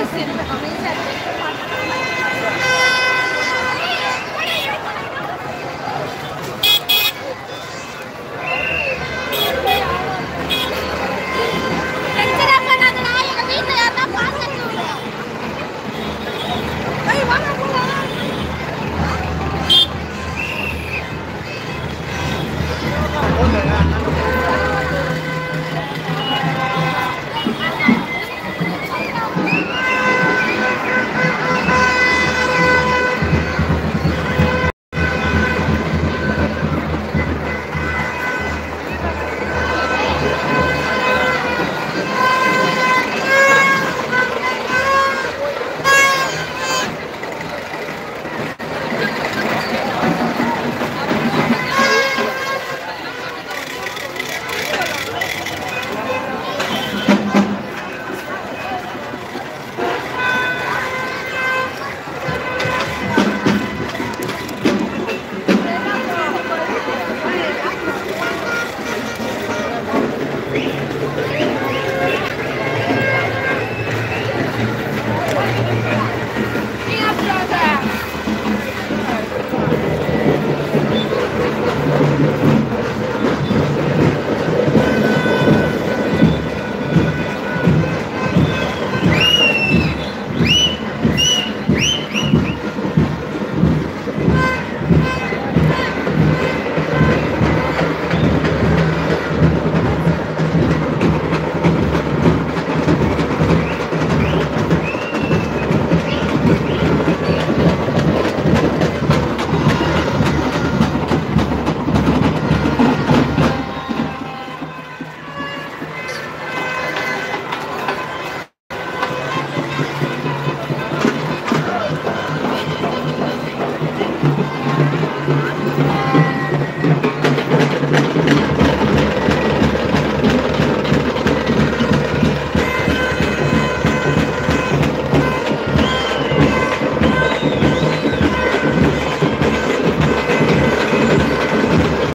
quase. Thank you.